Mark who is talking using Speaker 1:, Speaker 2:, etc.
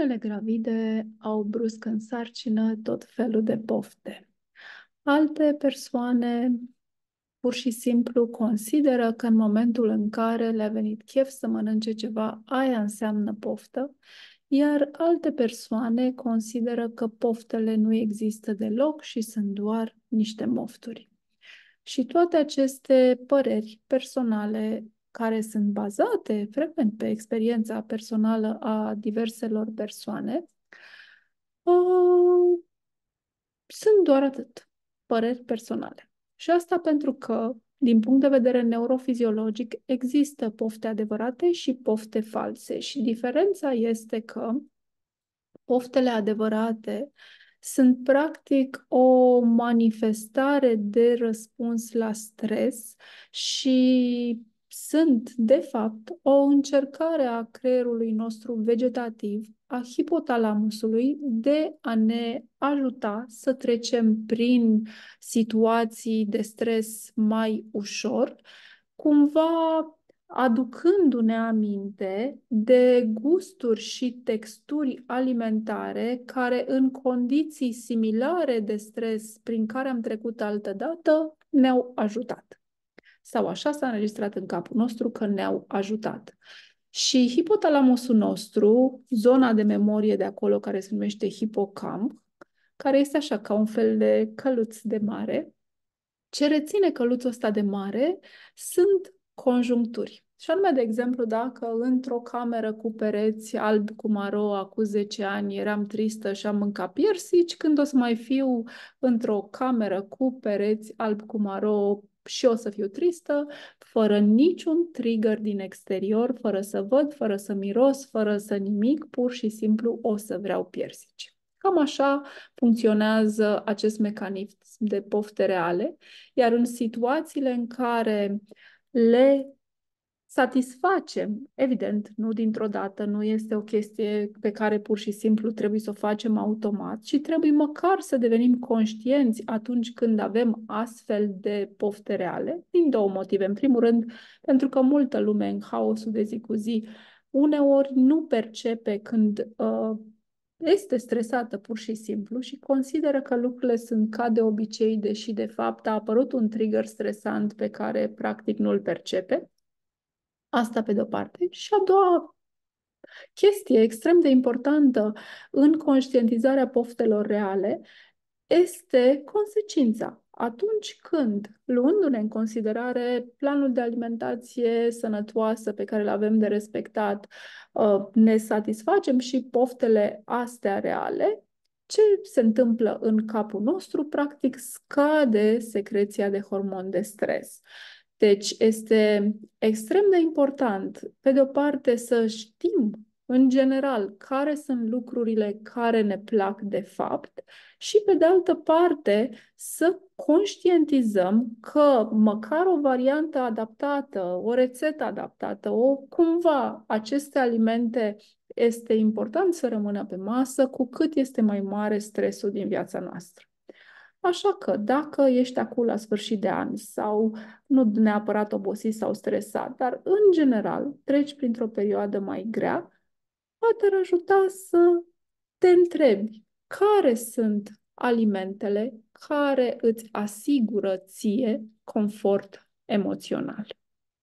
Speaker 1: Unele gravide au brusc în sarcină tot felul de pofte. Alte persoane pur și simplu consideră că în momentul în care le-a venit chef să mănânce ceva, aia înseamnă poftă, iar alte persoane consideră că poftele nu există deloc și sunt doar niște mofturi. Și toate aceste păreri personale care sunt bazate frecvent pe experiența personală a diverselor persoane, uh, sunt doar atât, păreri personale. Și asta pentru că, din punct de vedere neurofiziologic, există pofte adevărate și pofte false. Și diferența este că poftele adevărate sunt practic o manifestare de răspuns la stres și sunt, de fapt, o încercare a creierului nostru vegetativ, a hipotalamusului, de a ne ajuta să trecem prin situații de stres mai ușor, cumva aducându-ne aminte de gusturi și texturi alimentare care în condiții similare de stres prin care am trecut altă dată ne-au ajutat sau așa s-a înregistrat în capul nostru că ne-au ajutat. Și hipotalamusul nostru, zona de memorie de acolo care se numește hipocamp, care este așa ca un fel de căluț de mare, ce reține căluțul ăsta de mare sunt conjuncturi. Și anume, de exemplu, dacă într-o cameră cu pereți albi cu maro acum 10 ani eram tristă și am mâncat piersici, când o să mai fiu într-o cameră cu pereți albi cu maro și o să fiu tristă, fără niciun trigger din exterior, fără să văd, fără să miros, fără să nimic, pur și simplu o să vreau piersici. Cam așa funcționează acest mecanism de pofte reale, iar în situațiile în care le satisfacem, evident, nu dintr-o dată, nu este o chestie pe care pur și simplu trebuie să o facem automat, ci trebuie măcar să devenim conștienți atunci când avem astfel de pofte reale, din două motive. În primul rând, pentru că multă lume în haosul de zi cu zi uneori nu percepe când uh, este stresată pur și simplu și consideră că lucrurile sunt ca de obicei, deși de fapt a apărut un trigger stresant pe care practic nu-l percepe. Asta pe de-o parte. Și a doua chestie extrem de importantă în conștientizarea poftelor reale este consecința. Atunci când, luându-ne în considerare planul de alimentație sănătoasă pe care îl avem de respectat, uh, ne satisfacem și poftele astea reale, ce se întâmplă în capul nostru? Practic scade secreția de hormon de stres. Deci este extrem de important, pe de o parte, să știm în general care sunt lucrurile care ne plac de fapt și pe de altă parte să conștientizăm că măcar o variantă adaptată, o rețetă adaptată, o cumva aceste alimente este important să rămână pe masă cu cât este mai mare stresul din viața noastră. Așa că dacă ești acum la sfârșit de an sau nu neapărat obosit sau stresat, dar în general treci printr-o perioadă mai grea, poate ajuta să te întrebi care sunt alimentele care îți asigură ție confort emoțional.